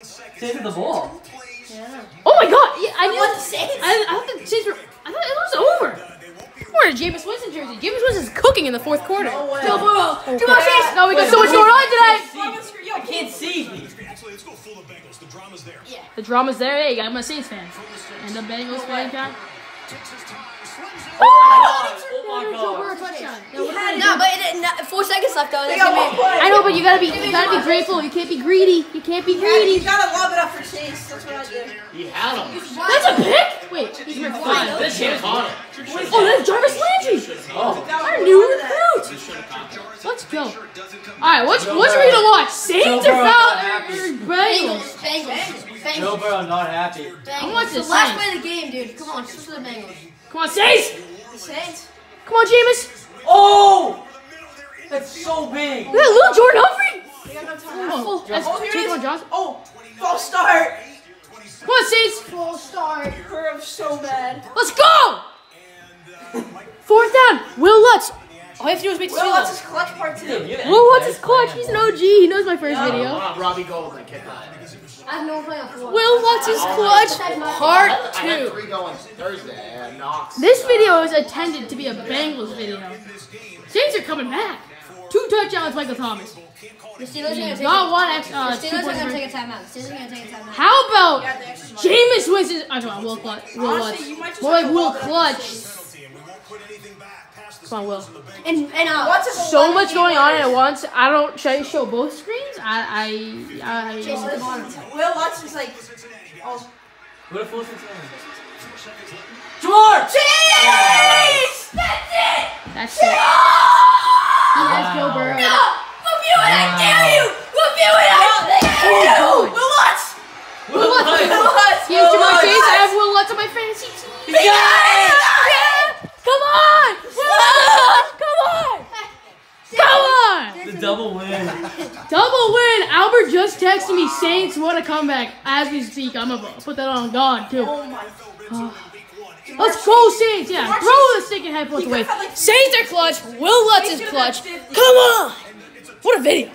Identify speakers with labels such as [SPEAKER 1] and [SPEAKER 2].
[SPEAKER 1] Saving the ball.
[SPEAKER 2] Yeah.
[SPEAKER 3] Oh my god! Yeah, I knew
[SPEAKER 2] What
[SPEAKER 3] the
[SPEAKER 2] Saints?
[SPEAKER 3] I, I thought the Saints were. I thought it was over. We're in a Jameis Winston jersey. Jameis Winston's cooking in the fourth quarter.
[SPEAKER 2] No way.
[SPEAKER 3] Joe Burrow. Two more Saints. No, we got so much going on tonight.
[SPEAKER 1] See, I can't see.
[SPEAKER 4] Actually, let's go full of Bengals. The drama's there.
[SPEAKER 2] Yeah.
[SPEAKER 3] The drama's there. Hey, I'm a Saints fan. And the Bengals fan guy.
[SPEAKER 4] Takes his time, swings it.
[SPEAKER 1] Oh my oh
[SPEAKER 3] Joe
[SPEAKER 1] god.
[SPEAKER 3] Burrow touchdown.
[SPEAKER 2] No, but it, it, not, four seconds left though.
[SPEAKER 5] They got
[SPEAKER 2] gonna
[SPEAKER 5] one
[SPEAKER 2] be-
[SPEAKER 3] I know, but you gotta be you gotta be grateful. You can't be greedy. You can't be greedy.
[SPEAKER 5] You
[SPEAKER 3] greedy.
[SPEAKER 5] gotta lob it up for Chase. That's what I do.
[SPEAKER 1] He had him.
[SPEAKER 3] That's a pick. Wait, he's my
[SPEAKER 1] Fine,
[SPEAKER 3] fine.
[SPEAKER 1] this shit caught him.
[SPEAKER 3] Oh, that's Jarvis Landry.
[SPEAKER 1] Oh.
[SPEAKER 3] Our new recruit. Let's go. All right, what's what's we gonna watch? Saints or
[SPEAKER 1] Joe Burrow
[SPEAKER 3] Fal-
[SPEAKER 1] not happy.
[SPEAKER 3] or
[SPEAKER 2] Bengals.
[SPEAKER 3] Bengals?
[SPEAKER 2] Bengals.
[SPEAKER 1] Joe
[SPEAKER 2] Bengals.
[SPEAKER 1] Burrow not happy.
[SPEAKER 3] I want
[SPEAKER 2] Bengals.
[SPEAKER 3] the
[SPEAKER 2] The last
[SPEAKER 3] Saints.
[SPEAKER 2] play of the game, dude. Come on, switch to the Bengals.
[SPEAKER 3] Come on, Saints.
[SPEAKER 5] The Saints.
[SPEAKER 3] Come on, Jameis.
[SPEAKER 1] Oh! That's so big.
[SPEAKER 3] Look at little Jordan Humphrey.
[SPEAKER 5] They got no.
[SPEAKER 3] Oh, that's
[SPEAKER 5] Oh, here it
[SPEAKER 3] Jake
[SPEAKER 5] is.
[SPEAKER 3] Johnson.
[SPEAKER 5] Oh, false start.
[SPEAKER 3] Come on, Saints.
[SPEAKER 5] Full start. I'm so bad.
[SPEAKER 3] Let's go. All you have to do is make the
[SPEAKER 5] Will,
[SPEAKER 3] field
[SPEAKER 5] that's
[SPEAKER 3] goal.
[SPEAKER 5] his clutch part two.
[SPEAKER 3] Will Lutz is clutch. He's an OG. He knows my first video.
[SPEAKER 1] Robbie Goldman kick off.
[SPEAKER 2] I have no one playing on four.
[SPEAKER 3] Will Lutz his clutch. Part
[SPEAKER 6] I had
[SPEAKER 3] two.
[SPEAKER 6] three going Thursday. I had Knox.
[SPEAKER 3] This video is intended to be a Bengals video. Saints are coming back. Two touchdowns, Michael Thomas.
[SPEAKER 2] The Steelers are gonna take
[SPEAKER 3] Not one X.
[SPEAKER 2] The
[SPEAKER 3] Uh, two
[SPEAKER 2] Steelers are gonna take a timeout. The Steelers are gonna take a timeout.
[SPEAKER 3] How about
[SPEAKER 5] Yeah, they actually.
[SPEAKER 3] Jameis Winston? I'm talking about Will Clutch. Will Lutz.
[SPEAKER 5] Honestly, you might just
[SPEAKER 3] More
[SPEAKER 5] have
[SPEAKER 3] like
[SPEAKER 5] to
[SPEAKER 3] Will
[SPEAKER 5] lob it up.
[SPEAKER 3] Clutch. Come on, Will.
[SPEAKER 4] And the
[SPEAKER 2] And and uh,
[SPEAKER 5] What's his
[SPEAKER 3] So much going on at once. I don't. Should I show both screens? I. I.
[SPEAKER 2] Chase
[SPEAKER 3] I
[SPEAKER 2] the bottom.
[SPEAKER 5] Will Lutz is like, oh,
[SPEAKER 1] What if Wilson George!
[SPEAKER 5] Chase! That's it!
[SPEAKER 3] that's it. He has Joe Burrow.
[SPEAKER 2] Review it, I dare you! Review it, I dare
[SPEAKER 3] Oh,
[SPEAKER 2] you!
[SPEAKER 3] God.
[SPEAKER 5] Will Lutz!
[SPEAKER 3] Will Lutz.
[SPEAKER 5] Will Lutz!
[SPEAKER 3] Here's
[SPEAKER 5] Will
[SPEAKER 3] Ja'Marr
[SPEAKER 5] Lutz!
[SPEAKER 3] Chase. I have Will Lutz on my fantasy team.
[SPEAKER 1] He got it!
[SPEAKER 3] Yeah! Come on! Will! Come on! Come on!
[SPEAKER 1] The double win.
[SPEAKER 3] Double win! Albert just texted me Saints what a comeback as we speak. I'm gonna put that on God too.
[SPEAKER 5] Oh my.
[SPEAKER 3] Uh, let's go Saints! Yeah, throw the stinking headphones away. Saints are clutch. Will Lutz is clutch. Come on! What a video!